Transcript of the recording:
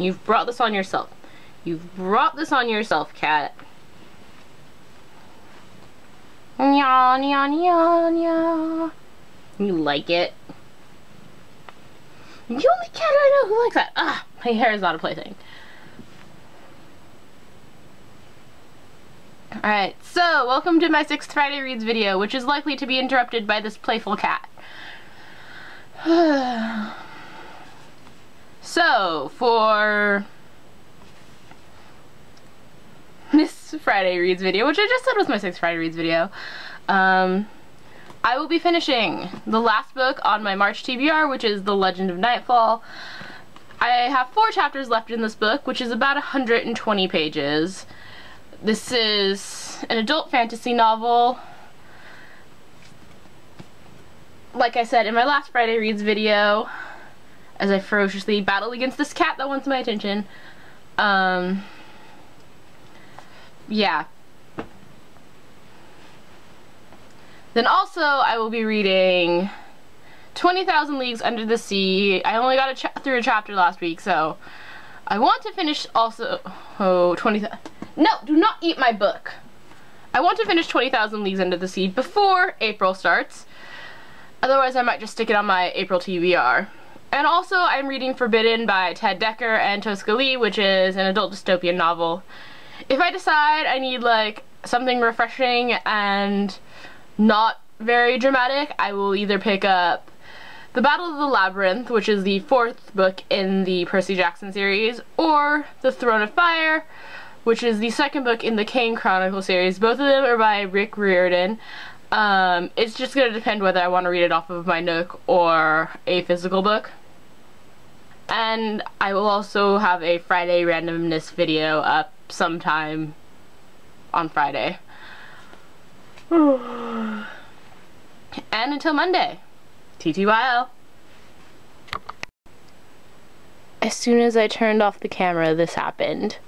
You've brought this on yourself. You've brought this on yourself, cat. Nya, nya, nya, nya. You like it? You only cat I know who likes that. Ah, my hair is not a plaything. Alright, so welcome to my 6th Friday Reads video, which is likely to be interrupted by this playful cat. so, for this Friday Reads video, which I just said was my 6th Friday Reads video, um, I will be finishing the last book on my March TBR, which is The Legend of Nightfall. I have four chapters left in this book, which is about 120 pages. This is an adult fantasy novel. Like I said in my last Friday Reads video, as I ferociously battle against this cat that wants my attention, um, yeah. Then also I will be reading 20,000 Leagues Under the Sea. I only got a through a chapter last week, so I want to finish also, oh, 20,000. No, do not eat my book. I want to finish 20,000 Leagues Under the Sea before April starts. Otherwise, I might just stick it on my April TBR. And also, I'm reading Forbidden by Ted Dekker and Tosca Lee, which is an adult dystopian novel. If I decide I need, like, something refreshing and not very dramatic, I will either pick up The Battle of the Labyrinth, which is the fourth book in the Percy Jackson series, or The Throne of Fire, which is the second book in the Kane Chronicle series. Both of them are by Rick Riordan. Um, it's just going to depend whether I want to read it off of my Nook or a physical book. And I will also have a Friday randomness video up sometime on Friday. and until Monday, TTYL. As soon as I turned off the camera, this happened.